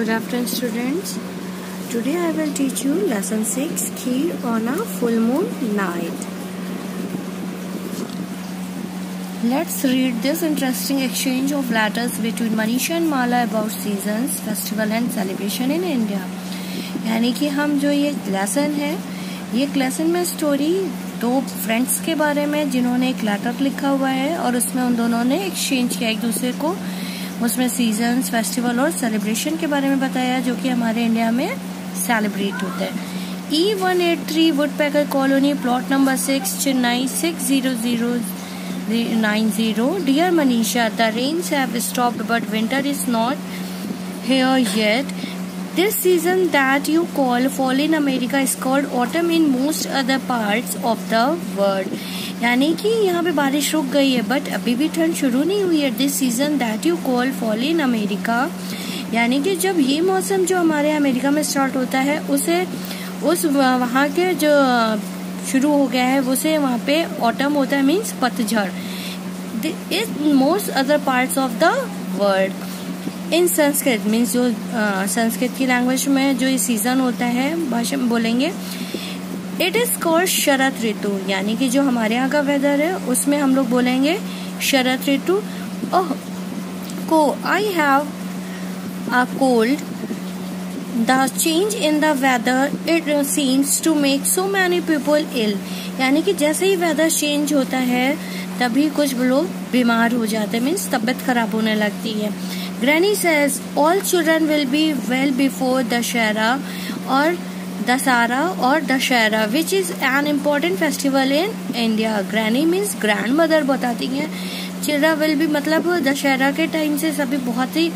Good afternoon students today I will teach you lesson six kheer on a full moon night let's read this interesting exchange of letters between Manisha and Mala about seasons festival and celebration in India यानी कि हम जो ये lesson है, ये lesson में story दो friends के बारे में, जिन्होंने एक लेटर लिखा हुआ है और उसमें उन दोनों ने एक्सचेंज किया, एक दूसरे को उसमें सीजन्स फेस्टिवल और सेलिब्रेशन के बारे में बताया, जो कि हमारे इंडिया में सेलिब्रेट होता है E one eight three wood packer colony plot number six Chennai six zero zero nine zero dear Manisha the rains have stopped but winter is not here yet. This season that you call fall in America is called autumn in most other parts of the world. यानी कि यहाँ पे बारिश रुक गई है but अभी भी ठंड शुरू नहीं हुई है this season that you call fall in America यानी कि जब ये मौसम जो हमारे अमेरिका में स्टार्ट होता है, उसे, उस वहाँ के जो शुरू हो गया है, उसे वहाँ पे ऑटम होता है मीन्स पतझड़. Is most other parts of the world in Sanskrit means जो संस्कृत की लैंग्वेज में जो ये सीज़न होता है, भाषा में बोलेंगे it is called Sharat ritu. यानी कि जो हमारे यहाँ का वेदर है, उसमें हम लोग बोलेंगे शरद ऋतु। ओह, को I have a cold the change in the weather it seems to make so many people ill यानी कि जैसे ही वेदर चेंज होता है, तभी कुछ लोग बीमार हो जाते हैं। मीन्स तबियत खराब होने लगती है। Says all children will be well before Dussehra और दशहरा और Dussehra which is an important festival in India granny means grandmother बताती हैं। चिल्ड्रा विल भी मतलब दशहरा के टाइम से सभी बहुत ही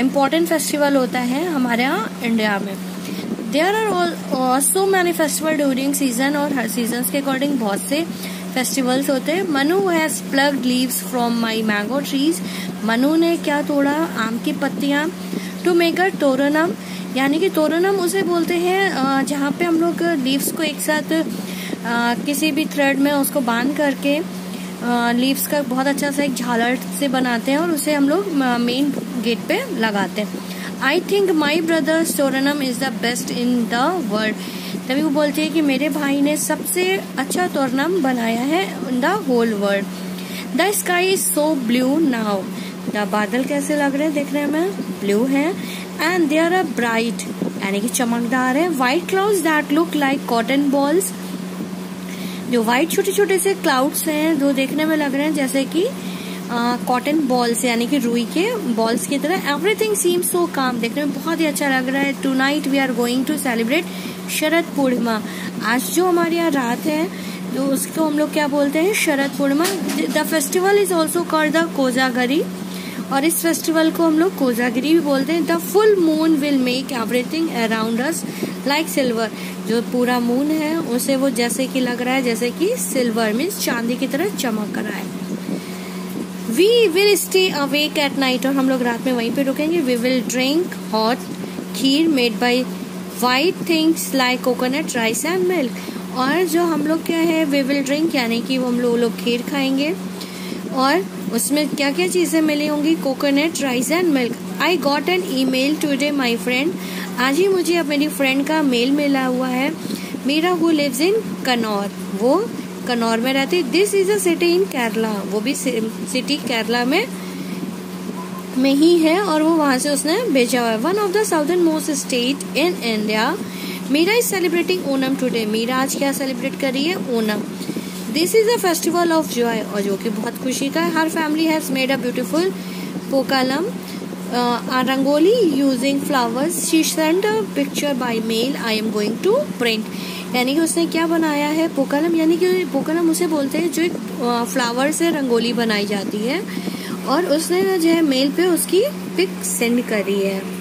इम्पोर्टेंट फेस्टिवल होता है हमारे यहाँ इंडिया में। There are so many festival during season और हर सीज़न के अकॉर्डिंग बहुत से फेस्टिवल्स होते हैं। Manu has plucked leaves from my mango trees Manu ने क्या तोड़ा? आम की पत्तियाँ। टू मेक अ तोरणम यानी कि तोरनम उसे बोलते हैं जहाँ पे हम लोग लीव्स को एक साथ किसी भी थ्रेड में उसको बाँध करके लीव्स का बहुत अच्छा सा एक झालर से बनाते हैं और उसे हम लोग मेन गेट पे लगाते हैं। I think my brother toranam is the best in the world तभी वो बोलते हैं कि मेरे भाई ने सबसे अच्छा तोरणम बनाया है in the whole world the sky is so blue now the बादल कैसे लग रहे हैं देखने में? ब्लू है. And they are a bright यानी कि चमकदार है. White clouds that look like cotton balls जो व्हाइट छोटे छोटे से क्लाउड्स हैं, जो देखने में लग रहे हैं, जैसे कि कॉटन बॉल्स यानी कि रुई के बॉल्स की तरह। एवरीथिंग सीम सो काम देखने में बहुत ही अच्छा लग रहा है। Tonight we are going to celebrate Sharad Purnima. आज जो हमारे यहाँ रात है तो उसको हम लोग क्या बोलते हैं? Sharad Purnima. The festival is also called the Kojagari और इस फेस्टिवल को हम लोग कोजागिरी भी बोलते हैं। The full moon will make everything around us like silver जो पूरा मून है, उसे वो जैसे कि लग रहा है, जैसे कि सिल्वर मीन्स चांदी की तरह चमक रहा है। We will stay awake at night और हम लोग रात में वहीं पे रुकेंगे। We will drink hot kheer made by white things like coconut rice and milk और जो हम लोग क्या है वी विल ड्रिंक यानी कि हम लोग लोग खीर खाएँगे। और उसमें क्या क्या चीज़ें मिली होंगी? Coconut rice and milk I got an email today my friend आज ही मुझे अब मेरी फ्रेंड का मेल मिला हुआ है। मेरा वो लिव्स इन कनौर वो कनौर में रहती this is a city in Kerala वो भी सिटी केरला में में ही है और वो वहाँ से उसने भेजा हुआ है। One of the southern most state in India Meera is celebrating Onam today Meera आज क्या सेलिब्रेट कर रही है? Onam this is a festival of joy और जो कि बहुत खुशी का है। हर family has made a beautiful pookalam rangoli using flowers she sent a picture by mail, I am going to print. यानी कि उसने क्या बनाया है? पोकलम, यानी कि पोकलम उसे बोलते हैं जो एक फ्लावर से रंगोली बनाई जाती है। और उसने जो है मेल पे उसकी पिक सेंड करी है।